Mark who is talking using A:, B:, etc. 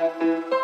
A: thank you.